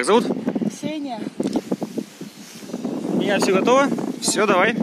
Как зовут? Ксения. Меня все готово? Все, давай.